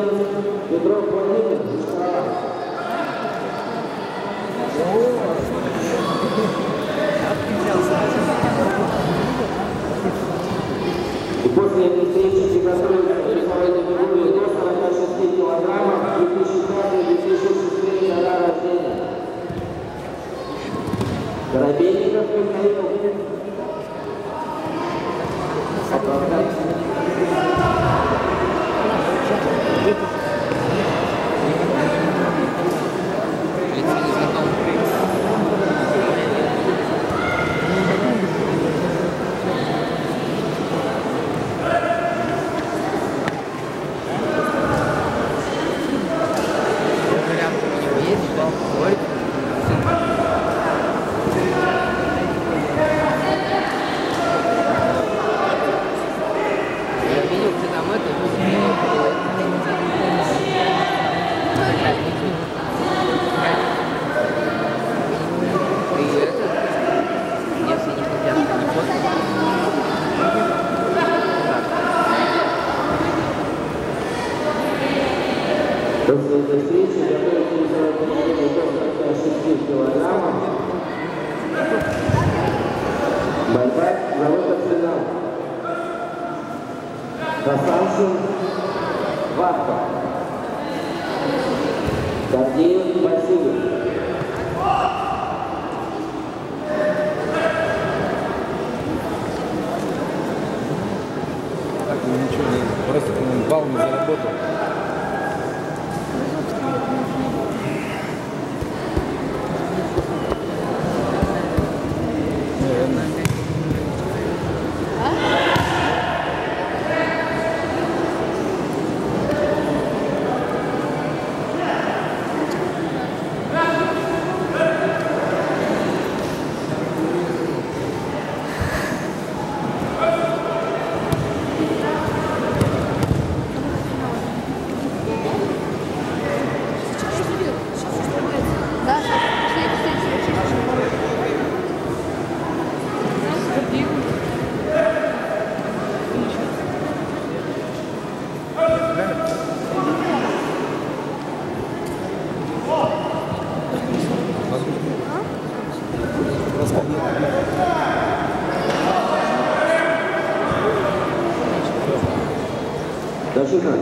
Петров Владимир. И после этой встречи приготовиться к весовой категории до 46 килограммов 2005-2006 года рождения. Коробейников Михаил. Oi? Килограммов. Борьба за выход в финал. Хасаншин Вахта. Гордеев Василий. Так, ну ничего просто по-моему, балл не заработал. Дашиха.